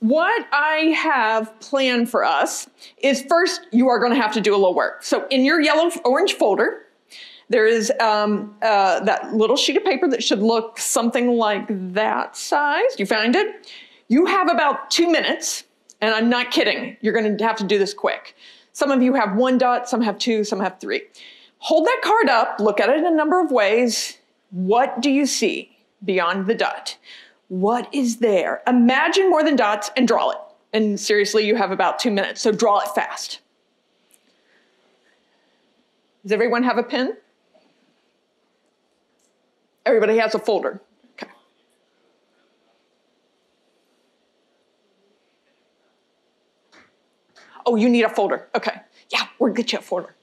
What I have planned for us is first, you are going to have to do a little work. So in your yellow orange folder, there is um, uh, that little sheet of paper that should look something like that size. You find it? You have about two minutes, and I'm not kidding. You're going to have to do this quick. Some of you have one dot, some have two, some have three. Hold that card up, look at it in a number of ways. What do you see beyond the dot? What is there? Imagine more than dots and draw it. And seriously, you have about two minutes, so draw it fast. Does everyone have a pen? Everybody has a folder. Okay. Oh, you need a folder. Okay. Yeah, we'll get you a folder.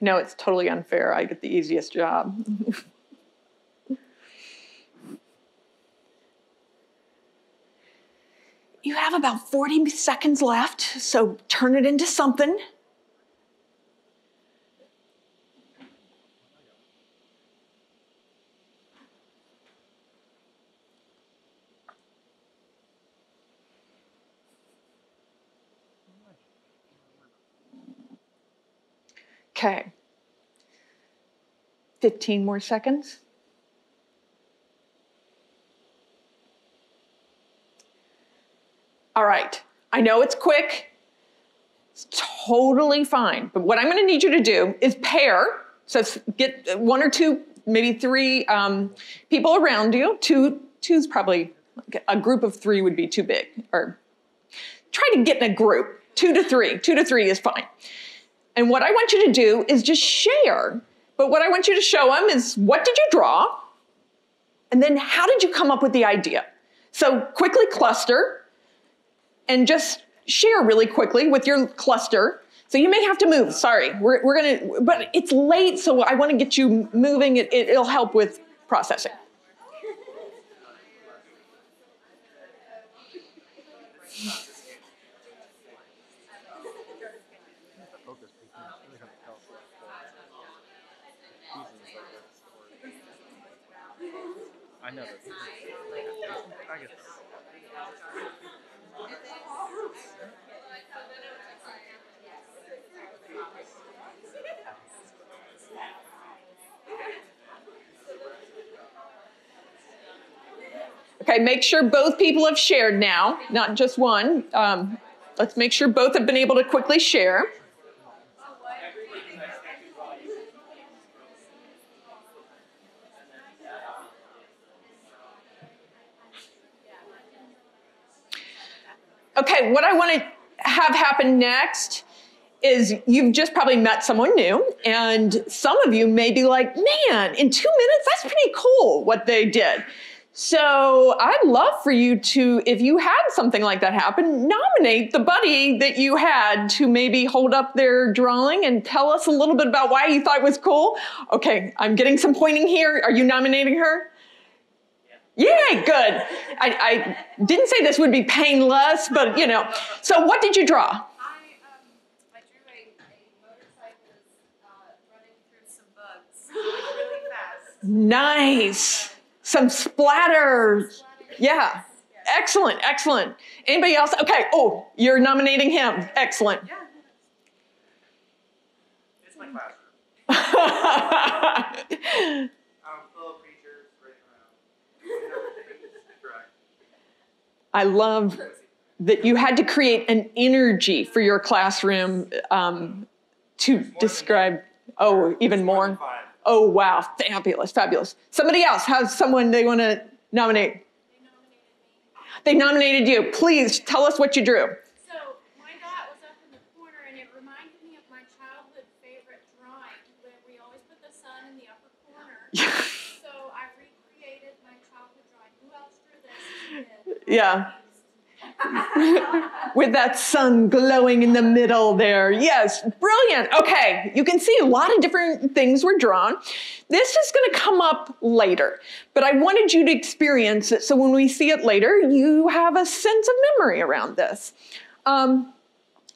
No, it's totally unfair. I get the easiest job. you have about 40 seconds left, so turn it into something. Okay. 15 more seconds. All right. I know it's quick. It's totally fine. But what I'm going to need you to do is pair. So get one or two, maybe three um, people around you. Two, two's probably a group of three would be too big. Or try to get in a group. Two to three. Two to three is fine. And what I want you to do is just share. But what I want you to show them is what did you draw? And then how did you come up with the idea? So quickly cluster and just share really quickly with your cluster. So you may have to move. Sorry, we're, we're gonna, but it's late, so I want to get you moving. It, it, it'll help with processing. Okay, make sure both people have shared now, not just one. Um, let's make sure both have been able to quickly share. Okay, what I want to have happen next is you've just probably met someone new, and some of you may be like, man, in two minutes, that's pretty cool what they did. So I'd love for you to, if you had something like that happen, nominate the buddy that you had to maybe hold up their drawing and tell us a little bit about why you thought it was cool. Okay, I'm getting some pointing here. Are you nominating her? Yay, good. I, I, didn't say this would be painless, but you know. So, what did you draw? Um I drew a motorcycle running through some bugs really fast. Nice. Some splatters. Yeah. Excellent, excellent. Anybody else? Okay. Oh, you're nominating him. Excellent. It's my classroom. I love that you had to create an energy for your classroom um, to describe. Oh, even more. Oh, wow, fabulous, fabulous. Somebody else has someone they want to nominate. They nominated you. Please tell us what you drew. So my dot was up in the corner, and it reminded me of my childhood favorite drawing, where we always put the sun in the upper corner. so I recreated my childhood drawing. Who else drew this? Yeah. with that sun glowing in the middle there. Yes, brilliant. Okay, you can see a lot of different things were drawn. This is going to come up later, but I wanted you to experience it so when we see it later, you have a sense of memory around this. Um,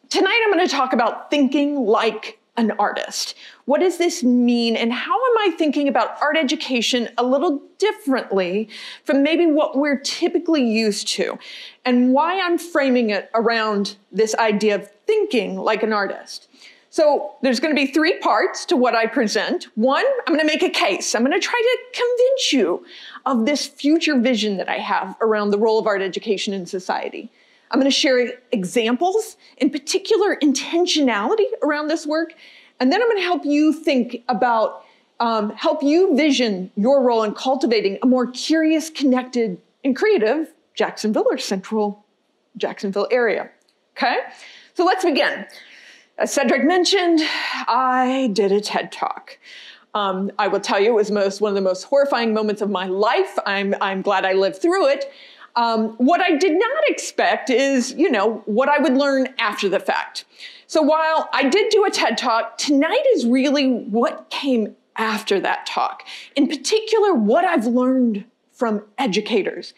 tonight, I'm going to talk about thinking like an artist. What does this mean? And how am I thinking about art education a little differently from maybe what we're typically used to? And why I'm framing it around this idea of thinking like an artist. So there's going to be three parts to what I present. One, I'm going to make a case. I'm going to try to convince you of this future vision that I have around the role of art education in society. I'm going to share examples, in particular intentionality around this work, and then I'm going to help you think about, um, help you vision your role in cultivating a more curious, connected, and creative Jacksonville or central Jacksonville area. Okay? So let's begin. As Cedric mentioned, I did a TED Talk. Um, I will tell you, it was most, one of the most horrifying moments of my life. I'm, I'm glad I lived through it. Um, what I did not expect is, you know, what I would learn after the fact. So while I did do a TED talk, tonight is really what came after that talk. In particular, what I've learned from educators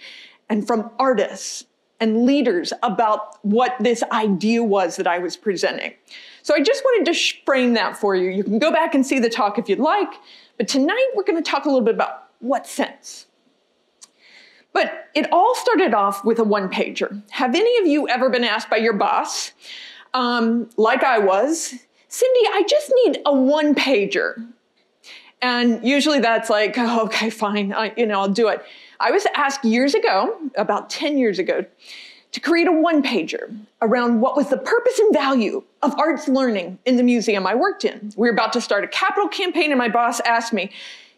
and from artists and leaders about what this idea was that I was presenting. So I just wanted to frame that for you. You can go back and see the talk if you'd like, but tonight we're going to talk a little bit about what sense. But it all started off with a one pager. Have any of you ever been asked by your boss, um, like I was, Cindy, I just need a one pager? And usually that's like, oh, okay, fine, I, you know, I'll do it. I was asked years ago, about 10 years ago, to create a one pager around what was the purpose and value of arts learning in the museum I worked in. We were about to start a capital campaign, and my boss asked me,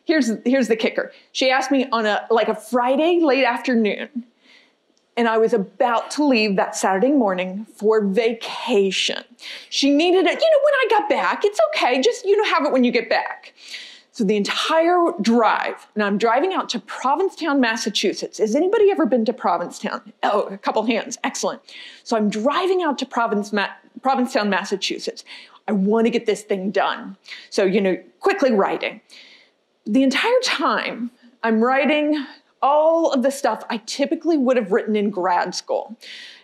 here's here's the kicker. She asked me on a like a Friday late afternoon, and I was about to leave that Saturday morning for vacation. She needed it. You know, when I got back, it's okay. Just you know, have it when you get back. So the entire drive, and I'm driving out to Provincetown, Massachusetts. Has anybody ever been to Provincetown? Oh, a couple hands. Excellent. So I'm driving out to Province, Ma- Provincetown, Massachusetts. I want to get this thing done. So, you know, quickly writing the entire time I'm writing all of the stuff I typically would have written in grad school.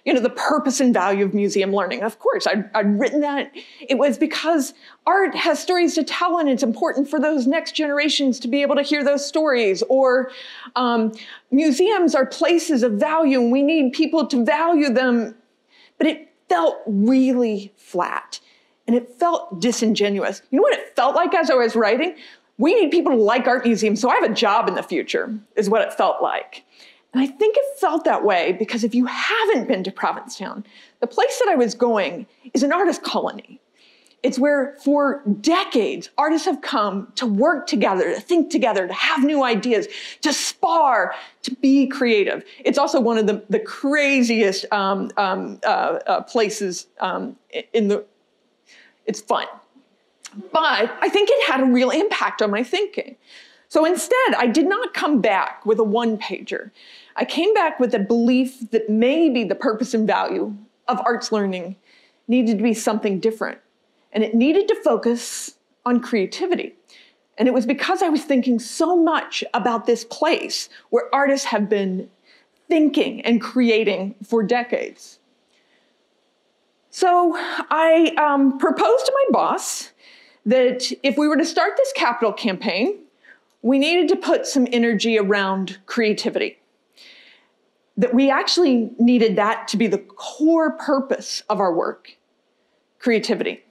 You know, the purpose and value of museum learning. Of course, I'd, I'd, written that. It was because art has stories to tell, and it's important for those next generations to be able to hear those stories. Or um, museums are places of value, and we need people to value them. But it felt really flat, and it felt disingenuous. You know what it felt like as I was writing? We need people to like art museums, so I have a job in the future, is what it felt like. And I think it felt that way because if you haven't been to Provincetown, the place that I was going is an artist colony. It's where for decades artists have come to work together, to think together, to have new ideas, to spar, to be creative. It's also one of the, the craziest um, um, uh, uh, places um, in the, it's fun. But I think it had a real impact on my thinking. So instead, I did not come back with a one pager. I came back with a belief that maybe the purpose and value of arts learning needed to be something different. And it needed to focus on creativity. And it was because I was thinking so much about this place where artists have been thinking and creating for decades. So I um, proposed to my boss that if we were to start this capital campaign, we needed to put some energy around creativity. That we actually needed that to be the core purpose of our work creativity.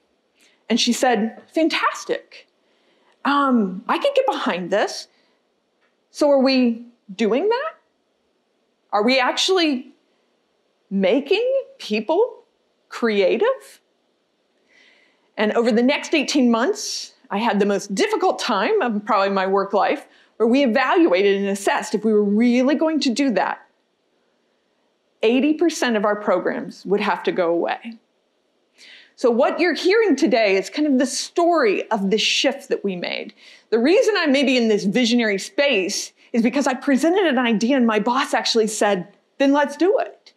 And she said, Fantastic. Um, I can get behind this. So, are we doing that? Are we actually making people creative? And over the next 18 months, I had the most difficult time of probably my work life, where we evaluated and assessed if we were really going to do that. 80% of our programs would have to go away. So, what you're hearing today is kind of the story of the shift that we made. The reason I'm maybe in this visionary space is because I presented an idea and my boss actually said, then let's do it.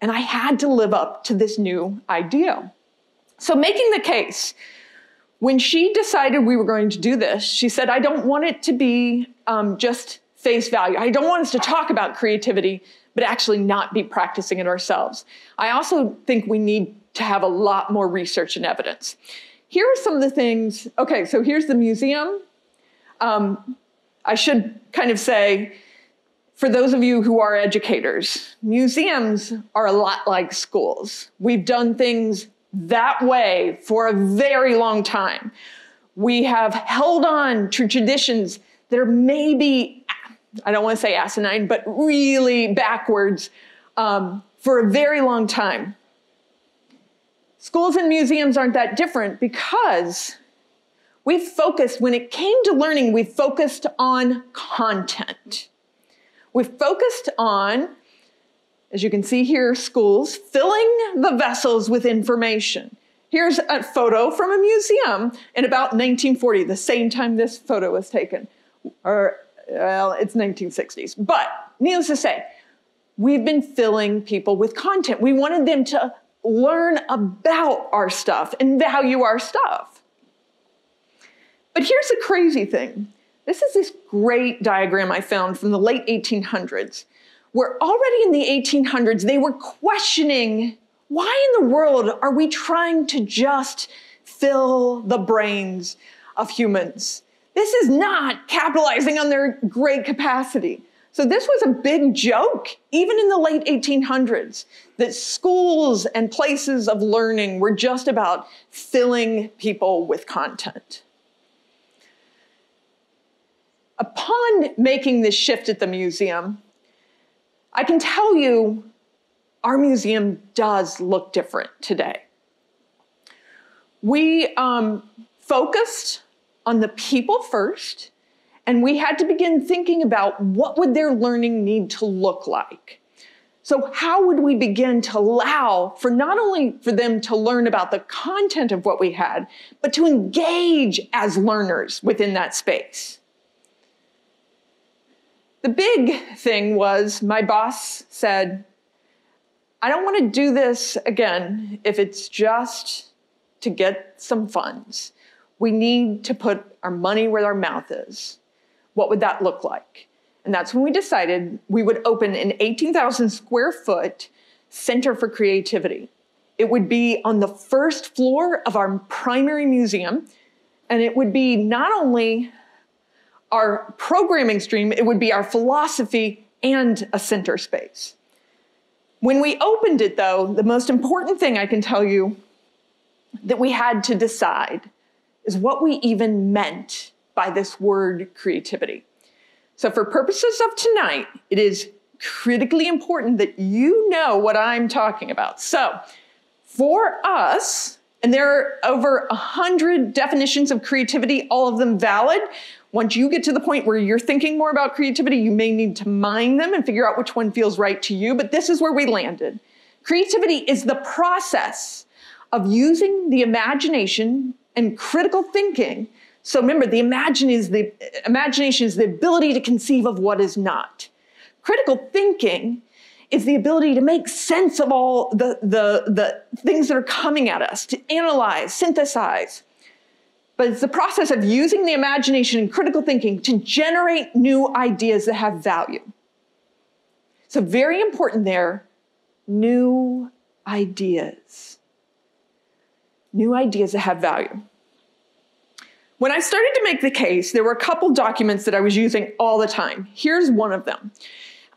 And I had to live up to this new idea. So, making the case, when she decided we were going to do this, she said, I don't want it to be um, just face value. I don't want us to talk about creativity, but actually not be practicing it ourselves. I also think we need to have a lot more research and evidence. Here are some of the things. Okay, so here's the museum. Um, I should kind of say, for those of you who are educators, museums are a lot like schools. We've done things that way for a very long time. We have held on to traditions that are maybe, I don't want to say asinine, but really backwards um, for a very long time. Schools and museums aren't that different because we focused, when it came to learning, we focused on content. We focused on, as you can see here, schools filling the vessels with information. Here's a photo from a museum in about 1940, the same time this photo was taken. Or, well, it's 1960s. But needless to say, we've been filling people with content. We wanted them to learn about our stuff and value our stuff. But here's the crazy thing. This is this great diagram I found from the late 1800s, where already in the 1800s they were questioning why in the world are we trying to just fill the brains of humans? This is not capitalizing on their great capacity. So this was a big joke, even in the late 1800s, that schools and places of learning were just about filling people with content. Upon making this shift at the museum, I can tell you our museum does look different today. We um, focused on the people first and we had to begin thinking about what would their learning need to look like. So how would we begin to allow for not only for them to learn about the content of what we had, but to engage as learners within that space? The big thing was my boss said, I don't want to do this again if it's just to get some funds. We need to put our money where our mouth is. What would that look like? And that's when we decided we would open an 18,000 square foot center for creativity. It would be on the first floor of our primary museum, and it would be not only our programming stream, it would be our philosophy and a center space. When we opened it, though, the most important thing I can tell you that we had to decide is what we even meant by this word creativity. So, for purposes of tonight, it is critically important that you know what I'm talking about. So, for us, and there are over a hundred definitions of creativity, all of them valid. Once you get to the point where you're thinking more about creativity, you may need to mine them and figure out which one feels right to you. But this is where we landed. Creativity is the process of using the imagination and critical thinking so remember, the imagine is the imagination is the ability to conceive of what is not. Critical thinking is the ability to make sense of all the, the, the things that are coming at us, to analyze, synthesize. But it's the process of using the imagination and critical thinking to generate new ideas that have value. So, very important there new ideas. New ideas that have value. When I started to make the case, there were a couple documents that I was using all the time. Here's one of them.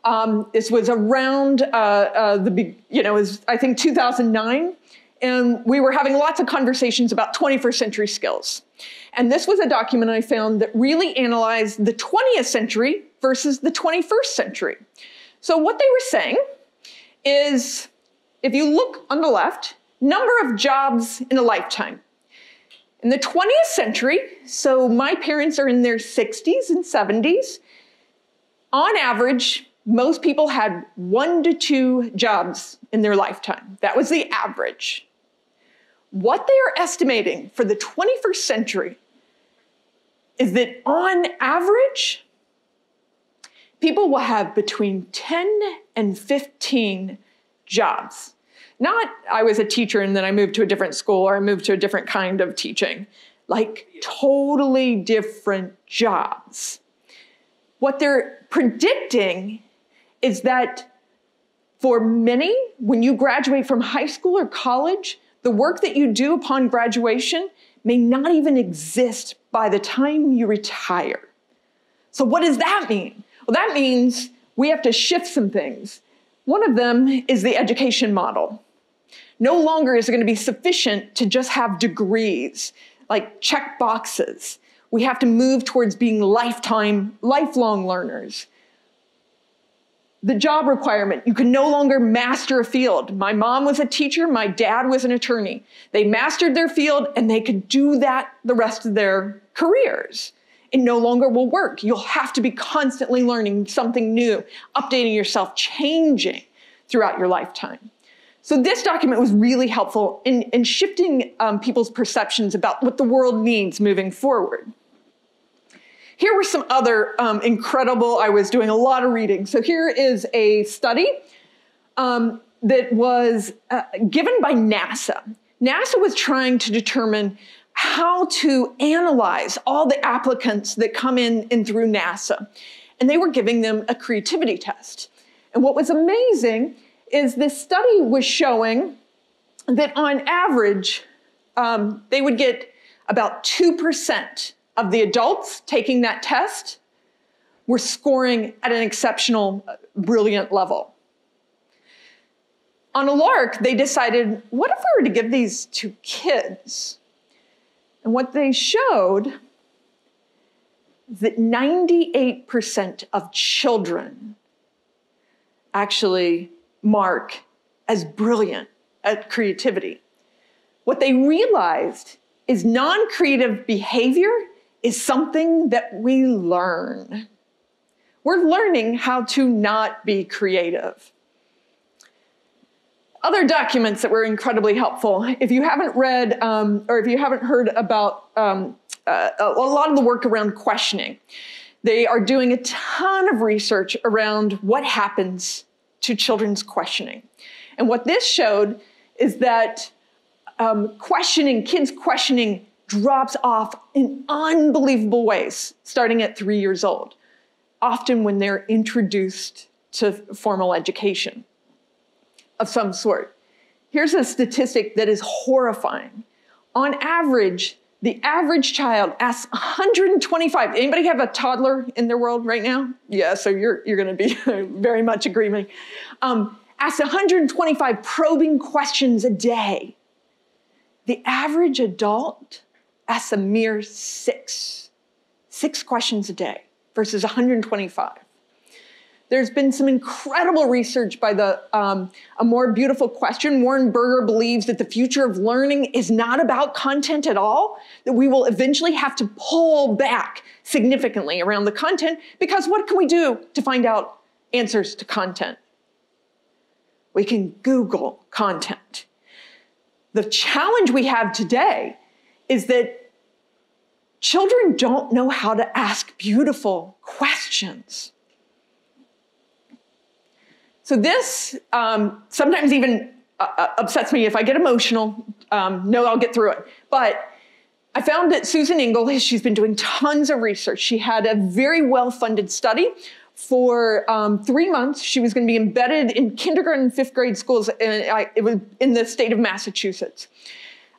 Um, this was around uh, uh, the, you know, was I think 2009, and we were having lots of conversations about 21st century skills. And this was a document I found that really analyzed the 20th century versus the 21st century. So what they were saying is, if you look on the left, number of jobs in a lifetime. In the 20th century, so my parents are in their 60s and 70s, on average, most people had one to two jobs in their lifetime. That was the average. What they are estimating for the 21st century is that on average, people will have between 10 and 15 jobs. Not I was a teacher and then I moved to a different school or I moved to a different kind of teaching. Like totally different jobs. What they're predicting is that for many, when you graduate from high school or college, the work that you do upon graduation may not even exist by the time you retire. So, what does that mean? Well, that means we have to shift some things. One of them is the education model. No longer is it going to be sufficient to just have degrees, like check boxes. We have to move towards being lifetime, lifelong learners the job requirement. You can no longer master a field. My mom was a teacher, my dad was an attorney. They mastered their field and they could do that the rest of their careers. It no longer will work. You'll have to be constantly learning something new, updating yourself, changing throughout your lifetime. So, this document was really helpful in, in shifting um, people's perceptions about what the world needs moving forward. Here were some other um, incredible, I was doing a lot of reading. So here is a study um, that was uh, given by NASA. NASA was trying to determine how to analyze all the applicants that come in and through NASA. And they were giving them a creativity test. And what was amazing is this study was showing that on average, um, they would get about 2% of the adults taking that test were scoring at an exceptional, uh, brilliant level. On a lark, they decided, what if we were to give these to kids? And what they showed that 98% of children actually mark as brilliant at creativity. What they realized is non creative behavior is something that we learn. We're learning how to not be creative. Other documents that were incredibly helpful. If you haven't read um, or if you haven't heard about um, uh, a lot of the work around questioning, they are doing a ton of research around what happens to children's questioning. And what this showed is that um, questioning, kids questioning drops off in unbelievable ways starting at three years old, often when they're introduced to formal education of some sort. Here's a statistic that is horrifying. On average, the average child asks 125. Anybody have a toddler in their world right now? Yeah, so you're, you're going to be very much agreeing. Um, asks 125 probing questions a day. The average adult asks a mere six, six questions a day versus 125. There's been some incredible research by the um, A More Beautiful Question. Warren Berger believes that the future of learning is not about content at all, that we will eventually have to pull back significantly around the content because what can we do to find out answers to content? We can Google content. The challenge we have today is that children don't know how to ask beautiful questions. So, this um, sometimes even uh, uh, upsets me if I get emotional. Um, no, I'll get through it. But I found that Susan Engel, she's been doing tons of research. She had a very well funded study for um, three months. She was going to be embedded in kindergarten and fifth grade schools, and I, it was in the state of Massachusetts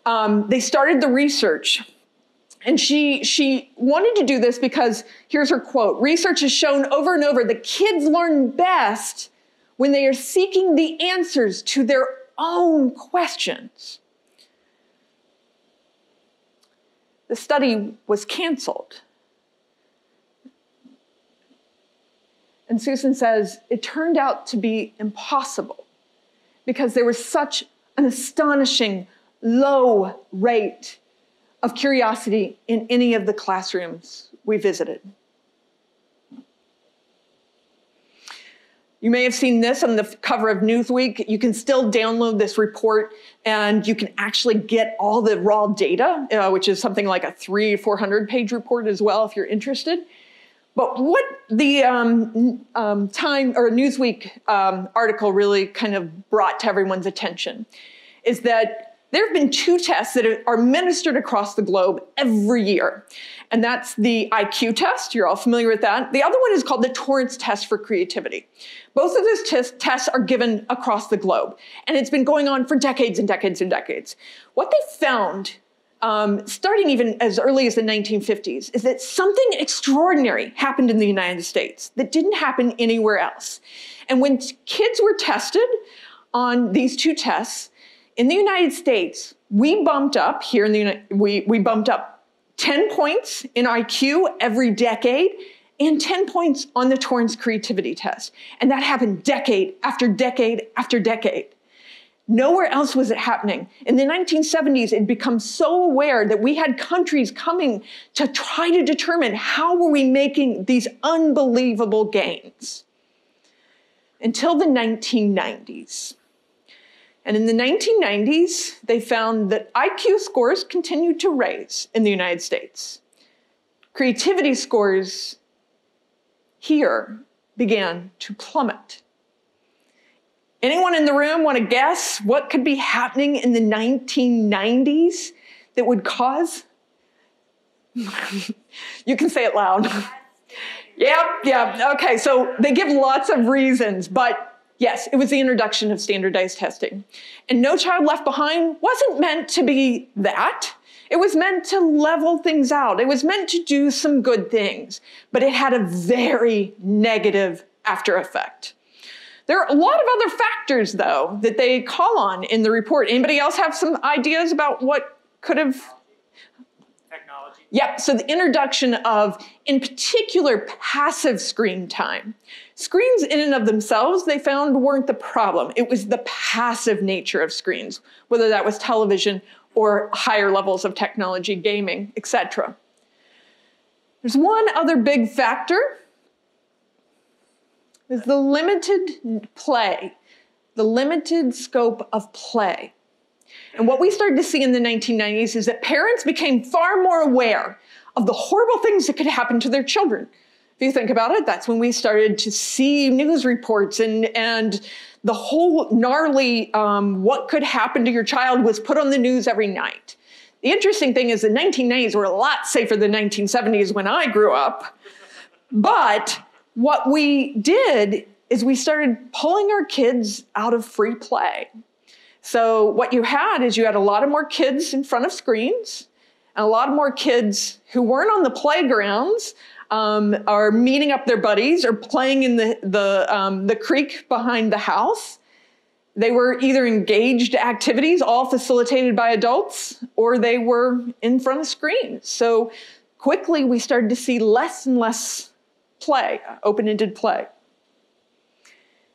um, they started the research. And she, she wanted to do this because here's her quote Research has shown over and over that kids learn best when they are seeking the answers to their own questions. The study was canceled. And Susan says it turned out to be impossible because there was such an astonishing low rate of curiosity in any of the classrooms we visited. You may have seen this on the cover of Newsweek. You can still download this report and you can actually get all the raw data, uh, which is something like a three, 400 page report as well if you're interested. But what the um, um, Time or Newsweek um, article really kind of brought to everyone's attention is that there have been two tests that are administered across the globe every year. And that's the IQ test. You're all familiar with that. The other one is called the Torrance test for creativity. Both of those tests are given across the globe. And it's been going on for decades and decades and decades. What they found, um, starting even as early as the 1950s, is that something extraordinary happened in the United States that didn't happen anywhere else. And when kids were tested on these two tests, in the United States, we bumped up here in the we we bumped up 10 points in IQ every decade and 10 points on the Torrance creativity test. And that happened decade after decade after decade. Nowhere else was it happening. In the 1970s, it became so aware that we had countries coming to try to determine how were we making these unbelievable gains. Until the 1990s. And in the 1990s, they found that IQ scores continued to rise in the United States. Creativity scores here began to plummet. Anyone in the room want to guess what could be happening in the 1990s that would cause? you can say it loud. yep, yep. Okay, so they give lots of reasons, but Yes, it was the introduction of standardized testing. And No Child Left Behind wasn't meant to be that. It was meant to level things out. It was meant to do some good things, but it had a very negative after effect. There are a lot of other factors, though, that they call on in the report. Anybody else have some ideas about what could have technology. Yep, so the introduction of, in particular, passive screen time. Screens in and of themselves, they found weren't the problem. It was the passive nature of screens, whether that was television or higher levels of technology, gaming, etc. There's one other big factor is the limited play, the limited scope of play. And what we started to see in the 1990s is that parents became far more aware of the horrible things that could happen to their children if you think about it, that's when we started to see news reports and, and the whole gnarly um, what could happen to your child was put on the news every night. The interesting thing is the 1990s were a lot safer than 1970s when I grew up. But what we did is we started pulling our kids out of free play. So what you had is you had a lot of more kids in front of screens and a lot more kids who weren't on the playgrounds um, are meeting up their buddies or playing in the, the, um, the creek behind the house. They were either engaged activities, all facilitated by adults, or they were in front of screens. So quickly we started to see less and less play, open ended play.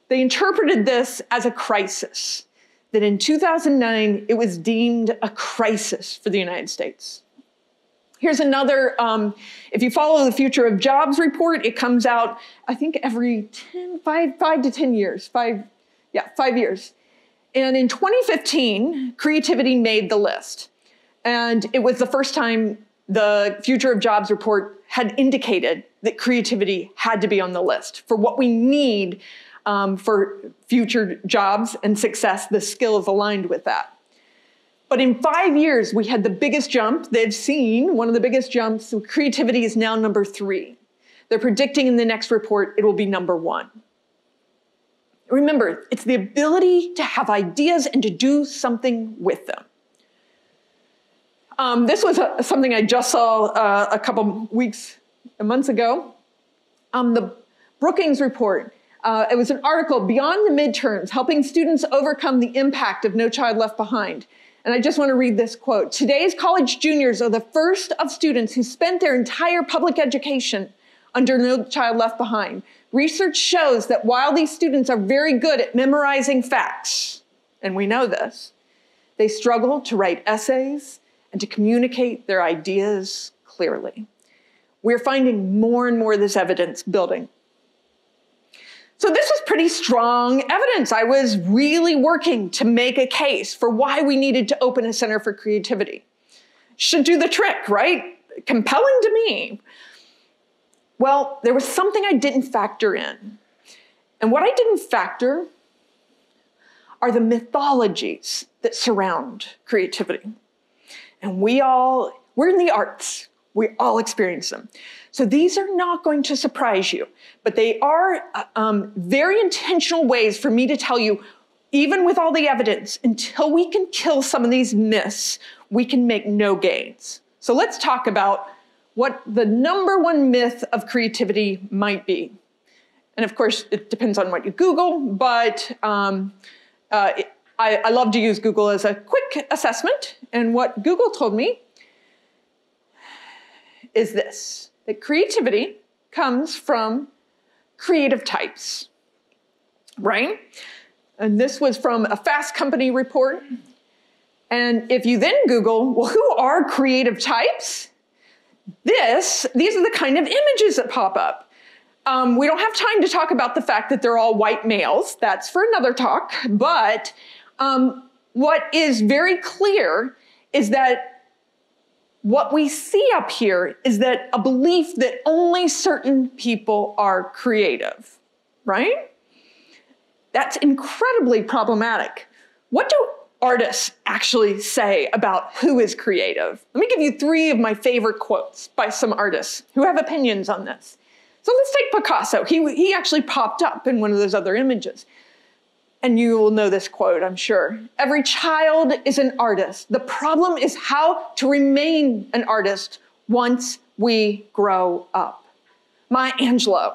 They interpreted this as a crisis, that in 2009 it was deemed a crisis for the United States. Here's another, um, if you follow the Future of Jobs report, it comes out, I think, every 10, five, five to 10 years, five, yeah, five years. And in 2015, creativity made the list. And it was the first time the Future of Jobs report had indicated that creativity had to be on the list for what we need um, for future jobs and success. The skill is aligned with that. But in five years, we had the biggest jump they've seen, one of the biggest jumps. Creativity is now number three. They're predicting in the next report it will be number one. Remember, it's the ability to have ideas and to do something with them. Um, this was a, something I just saw uh, a couple weeks, months ago. Um, the Brookings report. Uh, it was an article, Beyond the Midterms, helping students overcome the impact of No Child Left Behind. And I just want to read this quote. Today's college juniors are the first of students who spent their entire public education under No Child Left Behind. Research shows that while these students are very good at memorizing facts, and we know this, they struggle to write essays and to communicate their ideas clearly. We're finding more and more of this evidence building. So this was pretty strong evidence. I was really working to make a case for why we needed to open a center for creativity. Should do the trick, right? Compelling to me. Well, there was something I didn't factor in. And what I didn't factor are the mythologies that surround creativity. And we all, we're in the arts, we all experience them. So these are not going to surprise you, but they are uh, um, very intentional ways for me to tell you, even with all the evidence, until we can kill some of these myths, we can make no gains. So let's talk about what the number one myth of creativity might be. And of course, it depends on what you Google, but um, uh, I, I love to use Google as a quick assessment. And what Google told me is this that creativity comes from creative types, right? And this was from a Fast Company report. And if you then Google, well, who are creative types? This, these are the kind of images that pop up. Um, we don't have time to talk about the fact that they're all white males. That's for another talk. But um, what is very clear is that what we see up here is that a belief that only certain people are creative, right? That's incredibly problematic. What do artists actually say about who is creative? Let me give you three of my favorite quotes by some artists who have opinions on this. So let's take Picasso. He, he actually popped up in one of those other images. And you will know this quote, I'm sure. Every child is an artist. The problem is how to remain an artist once we grow up. Maya Angelou,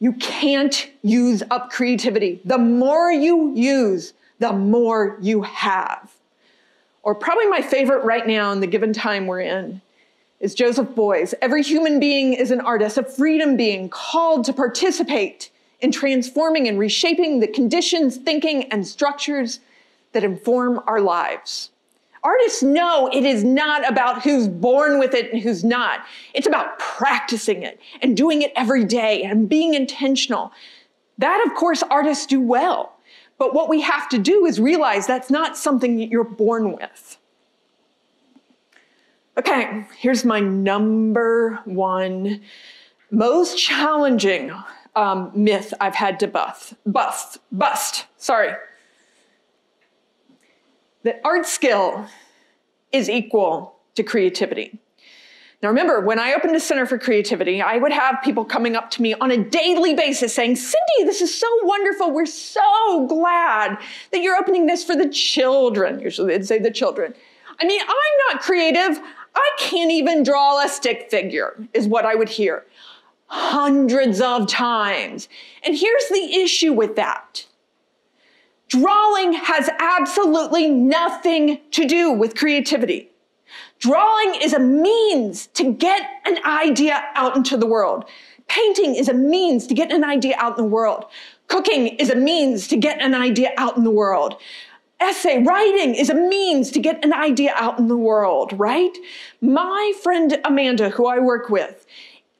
You can't use up creativity. The more you use, the more you have. Or probably my favorite right now in the given time we're in is Joseph Beuys. Every human being is an artist, a freedom being called to participate in transforming and reshaping the conditions, thinking, and structures that inform our lives. Artists know it is not about who's born with it and who's not. It's about practicing it and doing it every day and being intentional. That, of course, artists do well. But what we have to do is realize that's not something that you're born with. Okay, here's my number one most challenging um, myth I've had to bust. Bust. Bust. Sorry. That art skill is equal to creativity. Now, remember, when I opened a Center for Creativity, I would have people coming up to me on a daily basis saying, Cindy, this is so wonderful. We're so glad that you're opening this for the children. Usually they'd say the children. I mean, I'm not creative. I can't even draw a stick figure, is what I would hear hundreds of times. And here's the issue with that. Drawing has absolutely nothing to do with creativity. Drawing is a means to get an idea out into the world. Painting is a means to get an idea out in the world. Cooking is a means to get an idea out in the world. Essay writing is a means to get an idea out in the world, right? My friend Amanda, who I work with,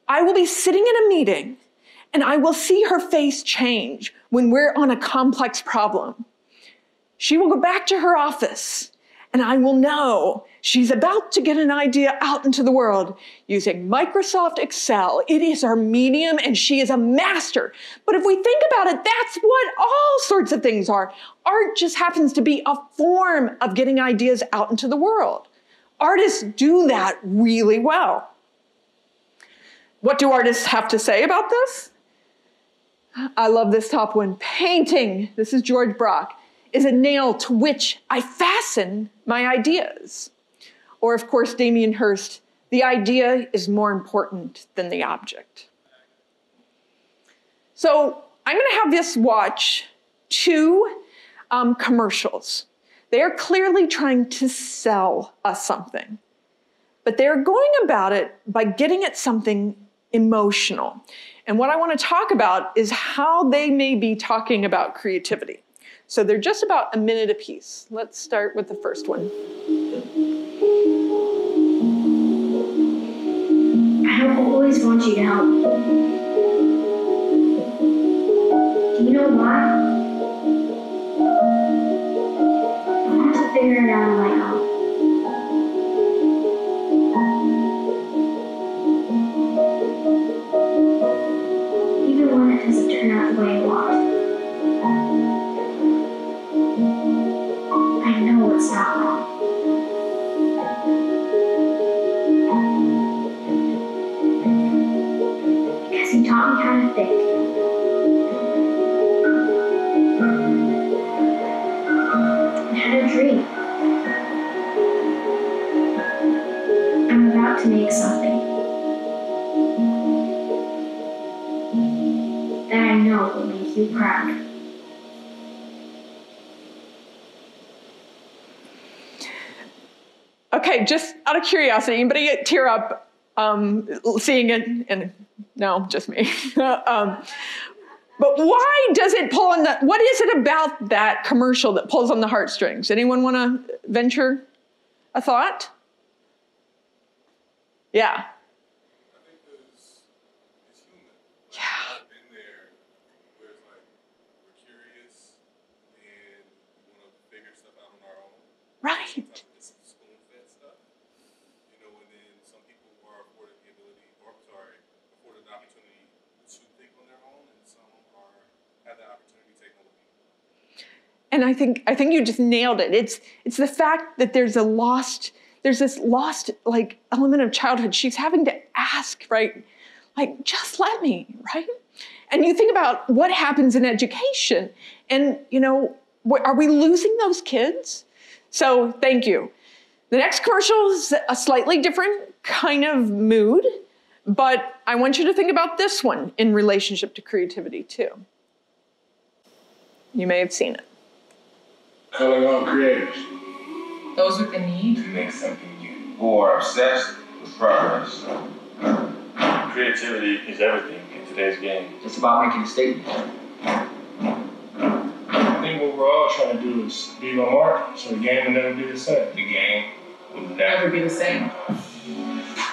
I will be sitting in a meeting and I will see her face change when we're on a complex problem. She will go back to her office and I will know she's about to get an idea out into the world using Microsoft Excel. It is our medium and she is a master. But if we think about it, that's what all sorts of things are. Art just happens to be a form of getting ideas out into the world. Artists do that really well. What do artists have to say about this? I love this top one. Painting, this is Georges Braque, is a nail to which I fasten my ideas. Or, of course, Damien Hirst, the idea is more important than the object. So I'm going to have this watch two um, commercials. They are clearly trying to sell us something, but they're going about it by getting at something emotional. And what I want to talk about is how they may be talking about creativity. So they're just about a minute apiece. Let's start with the first one. I always want you to help. Just out of curiosity, anybody tear up um, seeing it? And no, just me. um, but why does it pull on the? What is it about that commercial that pulls on the heartstrings? Anyone want to venture a thought? Yeah. I think it's, it's human. Like, Yeah. I've been there where it's like we're curious and we want to figure stuff out on our own. Right. Sometimes it's spoon fed stuff. You know, and then some people are afforded the ability, or sorry, afforded the opportunity to think on their own, and some are that opportunity taken away. And I think I think you just nailed it. It's it's the fact that there's a lost there's this lost like element of childhood. She's having to ask, right? Like just let me, right? And you think about what happens in education, and you know, are we losing those kids? So thank you. The next commercial is a slightly different kind of mood, but I want you to think about this one in relationship to creativity too. You may have seen it. Calling all creators. Those with the need to make something new. Who are obsessed with progress. Creativity is everything in today's game. It's about making a statement. I think what we're all trying to do is leave a mark so the game will never be the same. The game will Never never be the same.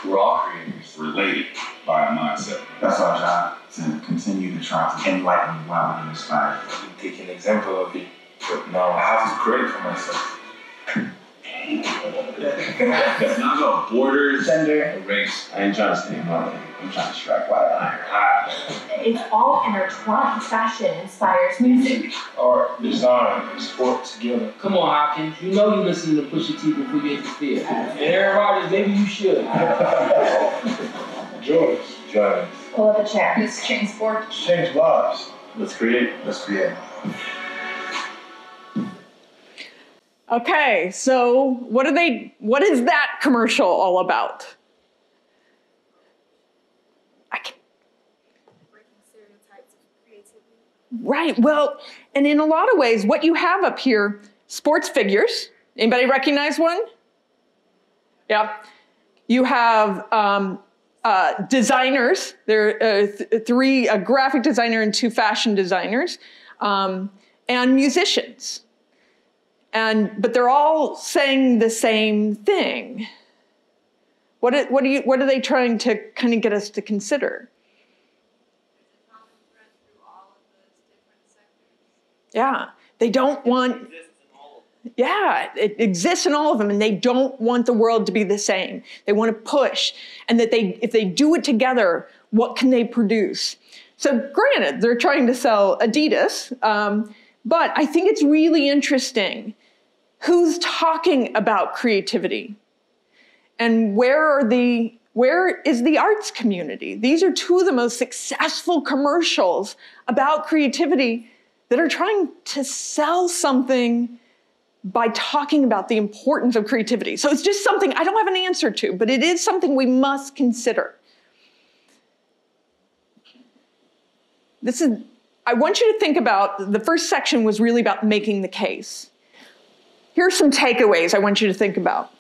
We're all creators. Related by a mindset. That's our job to continue to try to enlighten while we inspire. You take an example of it, but now I have to create for myself. Not about borders, Gender. race. I ain't trying to stay modern. I'm trying to strike while iron hot. It's all intertwined. Fashion inspires music. Art, design, and sport together. Come on, Hopkins. You know you listen to Pusha T before you hit the field. And everybody, maybe you should. Join us. Join. Pull up a chair. Let's change sport. Change lives. Let's create. Let's create. Okay, so what are they what is that commercial all about? I can, Breaking stereotypes of creativity. right. Well, and in a lot of ways what you have up here sports figures. Anybody recognize one? Yeah. You have um, uh, designers. There are uh, th- three: a graphic designer and two fashion designers, um, and musicians. And but they're all saying the same thing. What are, what are you what are they trying to kind of get us to consider? There's a common thread through all of those different sectors. Yeah, they don't want Yeah, it exists in all of them, and they don't want the world to be the same. They want to push, and that they, if they do it together, what can they produce? So, granted, they're trying to sell Adidas, um, but I think it's really interesting who's talking about creativity, and where are the where is the arts community? These are two of the most successful commercials about creativity that are trying to sell something by talking about the importance of creativity. So it's just something I don't have an answer to, but it is something we must consider. This is, I want you to think about the first section was really about making the case. Here are some takeaways I want you to think about.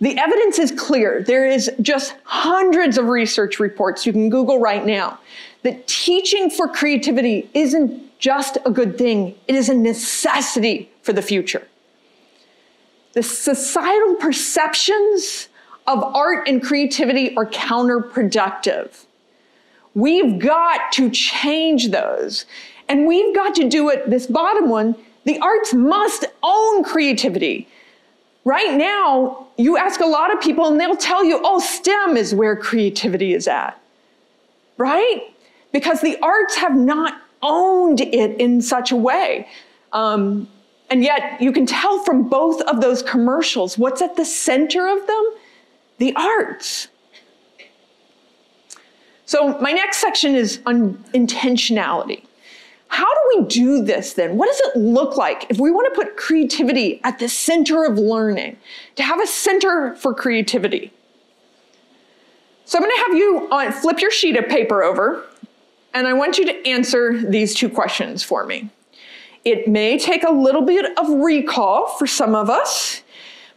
The evidence is clear. There is just hundreds of research reports you can Google right now that teaching for creativity isn't just a good thing, it is a necessity for the future. The societal perceptions of art and creativity are counterproductive. We've got to change those. And we've got to do it, this bottom one, the arts must own creativity. Right now, you ask a lot of people and they'll tell you, oh, STEM is where creativity is at. Right? Because the arts have not owned it in such a way. Um, and yet, you can tell from both of those commercials what's at the center of them? The arts. So, my next section is on intentionality. How do we do this then? What does it look like if we want to put creativity at the center of learning, to have a center for creativity? So I'm going to have you uh, flip your sheet of paper over, and I want you to answer these two questions for me. It may take a little bit of recall for some of us,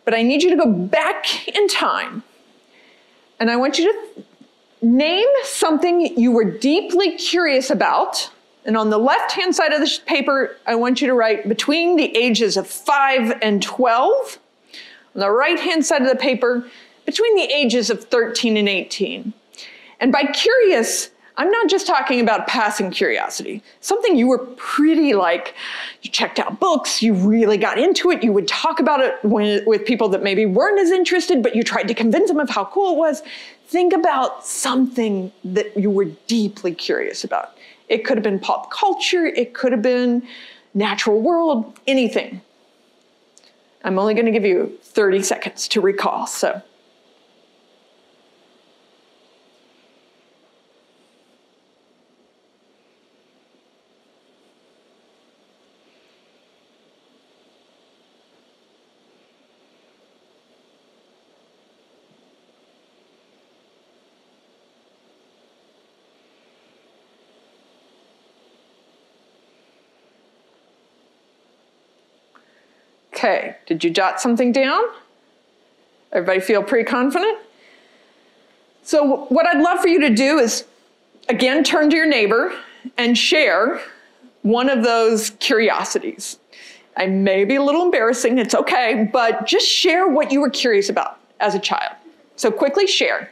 but I need you to go back in time. And I want you to name something you were deeply curious about and on the left hand side of this paper, I want you to write between the ages of 5 and 12. On the right hand side of the paper, between the ages of 13 and 18. And by curious, I'm not just talking about passing curiosity, something you were pretty like, you checked out books, you really got into it, you would talk about it when, with people that maybe weren't as interested, but you tried to convince them of how cool it was. Think about something that you were deeply curious about. It could have been pop culture, it could have been natural world, anything. I'm only going to give you 30 seconds to recall, so. Okay, did you jot something down? Everybody feel pretty confident? So, what I'd love for you to do is again turn to your neighbor and share one of those curiosities. I may be a little embarrassing, it's okay, but just share what you were curious about as a child. So, quickly share.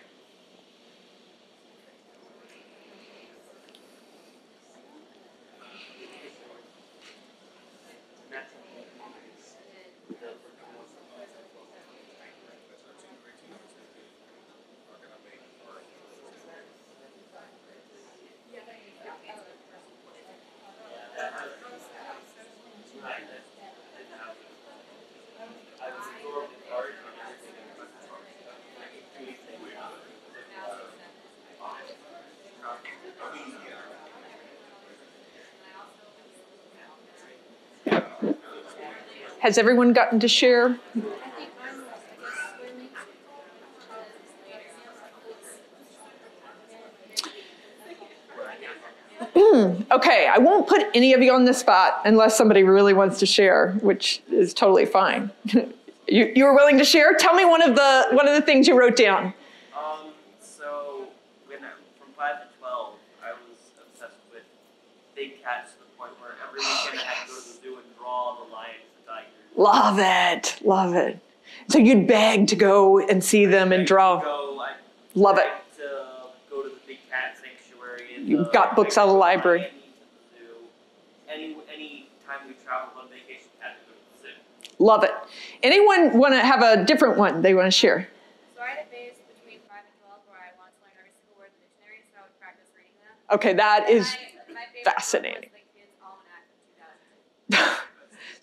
Has everyone gotten to share? Hmm, okay, I won't put any of you on the spot unless somebody really wants to share, which is totally fine. you, you were willing to share? Tell me one of the one of the things you wrote down. Um, so when I, from five to twelve, I was obsessed with big cats to the point where every weekend I had to go to the zoo and draw the lions, the tigers. Love it, love it. So you'd beg to go and see them and draw. Go, I Love it. to go to the big cat sanctuary. And You've the got books out of the library. Miami to the zoo. Any any time we traveled on vacation, had to go to the zoo. Love it. Anyone want to have a different one they want to share? So I had a phase between 5 and 12 where I wanted to learn every single word in the dictionary, so I would practice reading them. Okay, that is My, my favorite fascinating.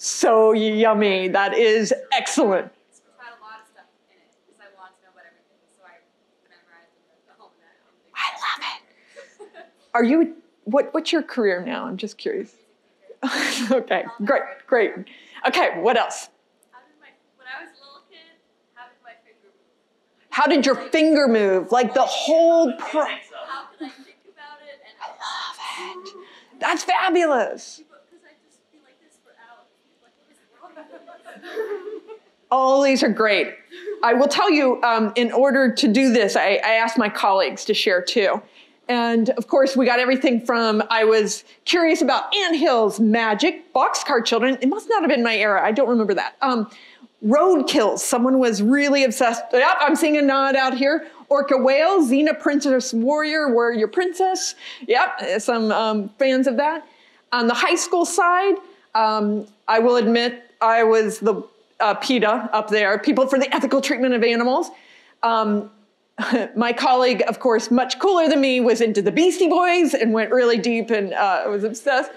so yummy. That is excellent. It had a lot of stuff in it because I wanted to know about everything, so I memorized the, the almanac. on the I love it. Are you what? What's your career now? I'm just curious. okay, great, great. Okay, what else? How did my when I was a little kid, how did my finger move? How did your finger move? Like the whole pro. How could I think about it? And I love it. That's fabulous. Because I just be like this for hours. Like, what is wrong? All these are great. I will tell you, um, in order to do this, I, I asked my colleagues to share too. And of course, we got everything from I was curious about anthills, magic, boxcar children. It must not have been my era. I don't remember that. Um, road kills. Someone was really obsessed. Yep, I'm seeing a nod out here. Orca whale, Xena Princess Warrior, Warrior Princess. Yep, some um, fans of that. On the high school side, um, I will admit I was the uh, PETA up there, People for the Ethical Treatment of Animals. Um, my colleague, of course, much cooler than me, was into the Beastie Boys and went really deep and uh, was obsessed.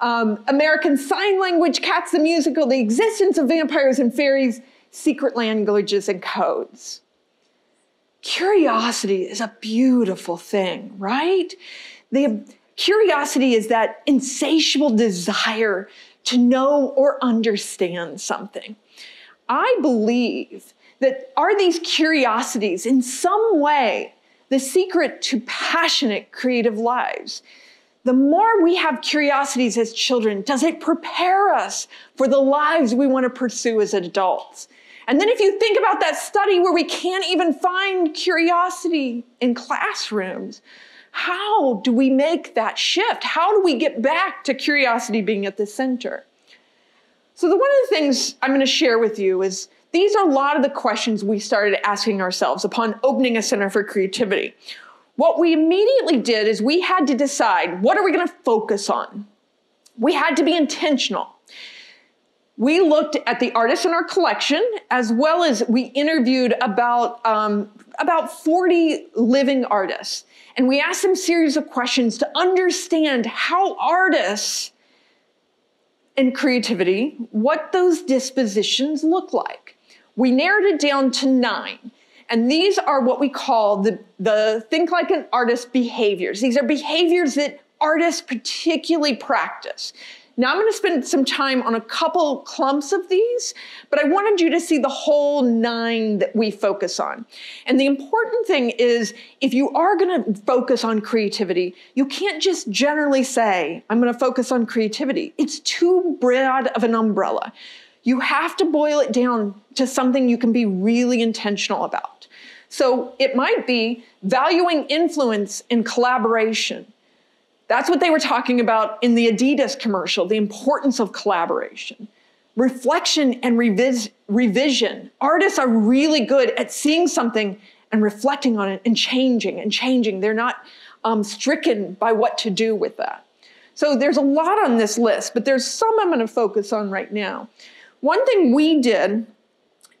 Um, American Sign Language, Cats the Musical, The Existence of Vampires and Fairies, Secret Languages and Codes. Curiosity is a beautiful thing, right? The curiosity is that insatiable desire to know or understand something. I believe that are these curiosities in some way the secret to passionate creative lives? The more we have curiosities as children, does it prepare us for the lives we want to pursue as adults? And then if you think about that study where we can't even find curiosity in classrooms, how do we make that shift? How do we get back to curiosity being at the center? So, the, one of the things I'm going to share with you is these are a lot of the questions we started asking ourselves upon opening a Center for Creativity. What we immediately did is we had to decide what are we going to focus on? We had to be intentional. We looked at the artists in our collection, as well as we interviewed about, um, about 40 living artists. And we asked them a series of questions to understand how artists and creativity, what those dispositions look like. We narrowed it down to nine. And these are what we call the, the think like an artist behaviors. These are behaviors that artists particularly practice. Now I'm going to spend some time on a couple clumps of these, but I wanted you to see the whole nine that we focus on. And the important thing is if you are going to focus on creativity, you can't just generally say, I'm going to focus on creativity. It's too broad of an umbrella. You have to boil it down to something you can be really intentional about. So it might be valuing influence and collaboration that's what they were talking about in the Adidas commercial the importance of collaboration. Reflection and revis- revision. Artists are really good at seeing something and reflecting on it and changing and changing. They're not um, stricken by what to do with that. So there's a lot on this list, but there's some I'm going to focus on right now. One thing we did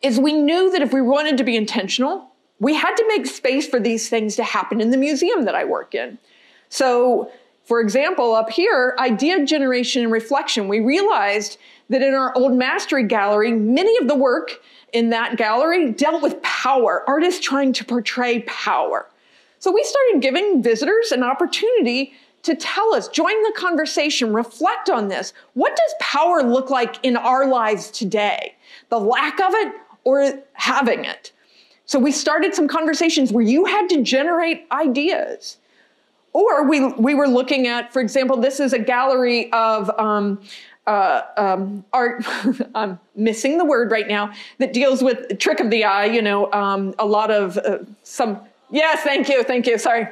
is we knew that if we wanted to be intentional, we had to make space for these things to happen in the museum that I work in. So for example, up here, idea generation and reflection. We realized that in our old mastery gallery, many of the work in that gallery dealt with power, artists trying to portray power. So we started giving visitors an opportunity to tell us, join the conversation, reflect on this. What does power look like in our lives today? The lack of it or having it? So we started some conversations where you had to generate ideas. Or we, we were looking at, for example, this is a gallery of um, uh, um, art, I'm missing the word right now, that deals with trick of the eye, you know, um, a lot of uh, some, yes, thank you, thank you, sorry.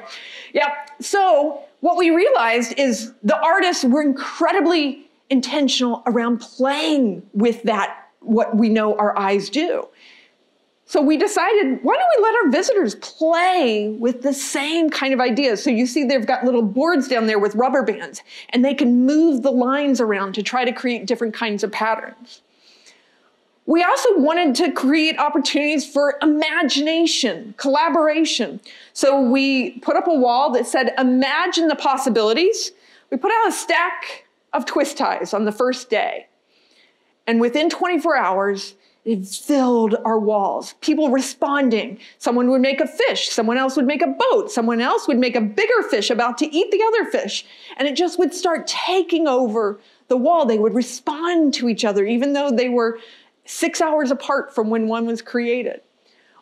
Yeah, so what we realized is the artists were incredibly intentional around playing with that, what we know our eyes do. So we decided, why don't we let our visitors play with the same kind of ideas? So you see they've got little boards down there with rubber bands, and they can move the lines around to try to create different kinds of patterns. We also wanted to create opportunities for imagination, collaboration. So we put up a wall that said, imagine the possibilities. We put out a stack of twist ties on the first day. And within 24 hours, it filled our walls. People responding. Someone would make a fish, someone else would make a boat, someone else would make a bigger fish about to eat the other fish. And it just would start taking over the wall. They would respond to each other, even though they were six hours apart from when one was created.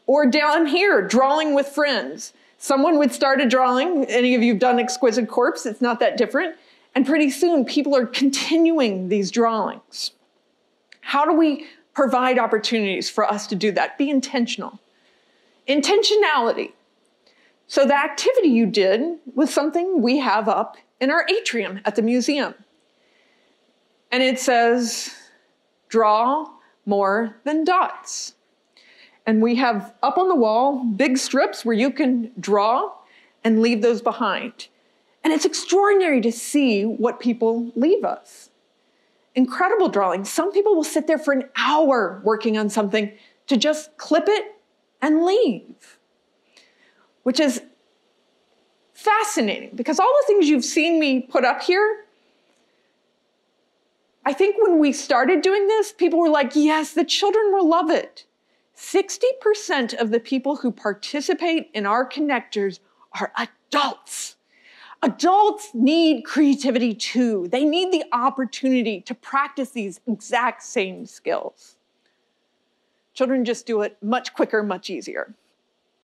Or down here, drawing with friends. Someone would start a drawing. Any of you have done Exquisite Corpse? It's not that different. And pretty soon, people are continuing these drawings. How do we provide opportunities for us to do that. Be intentional. Intentionality. So the activity you did was something we have up in our atrium at the museum. And it says, draw more than dots. And we have up on the wall big strips where you can draw and leave those behind. And it's extraordinary to see what people leave us. Incredible drawings. Some people will sit there for an hour working on something to just clip it and leave, which is fascinating because all the things you've seen me put up here, I think when we started doing this, people were like, yes, the children will love it. 60% of the people who participate in our connectors are adults. Adults need creativity too. They need the opportunity to practice these exact same skills. Children just do it much quicker, much easier.